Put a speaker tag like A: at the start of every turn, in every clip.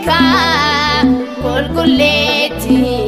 A: ملكة كل كليتي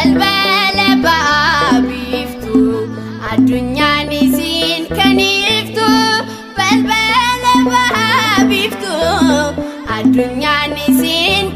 A: ገልበለ በአቢፍቱ አዱኛኒ ሲን ከኒፍቱ። በልበለ በአቢፍቱ አዱኛኒ ሲን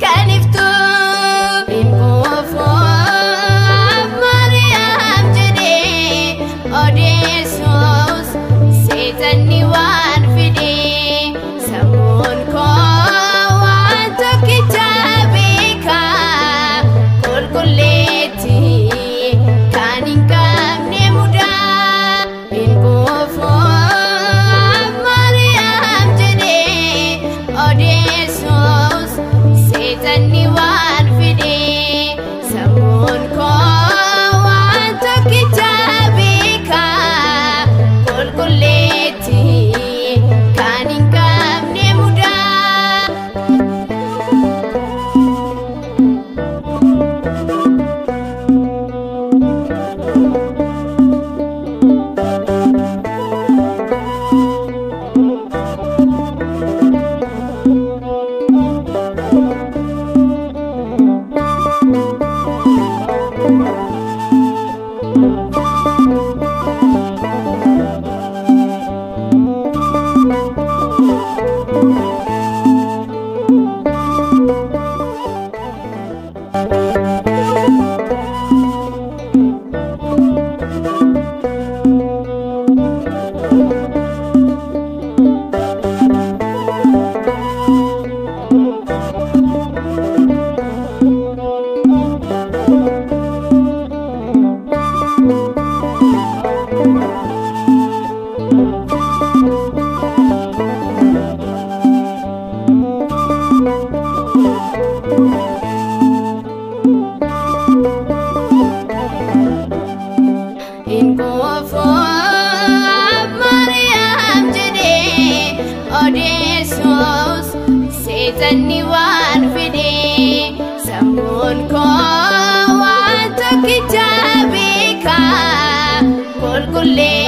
A: ka kol kulle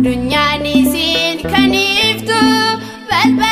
A: dünya nizin kaniftu vel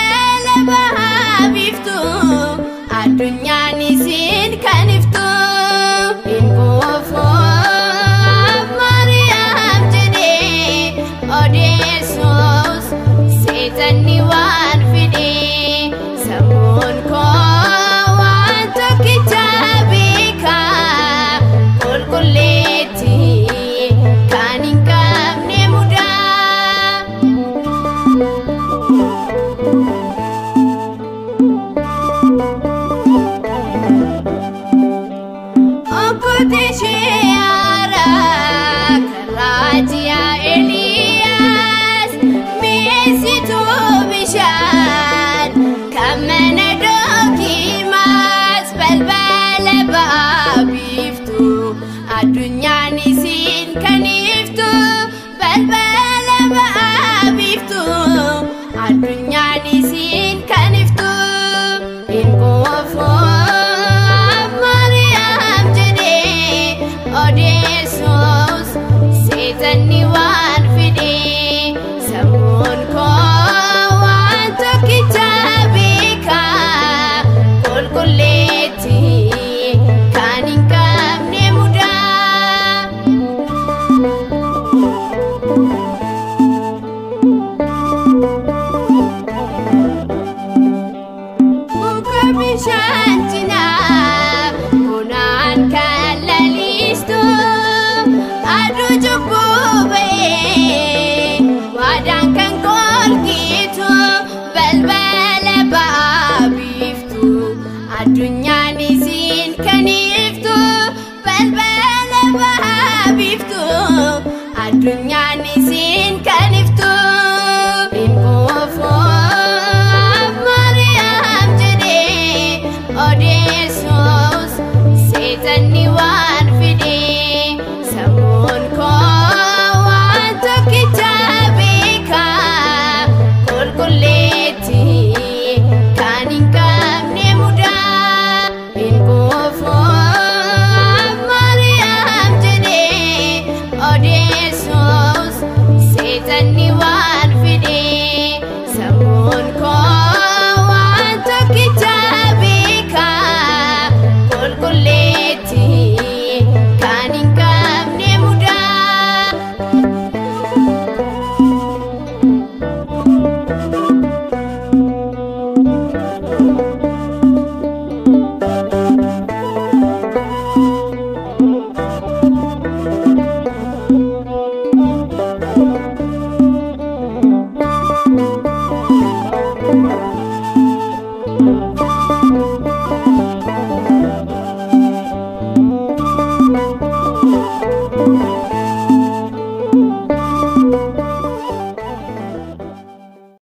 A: one call.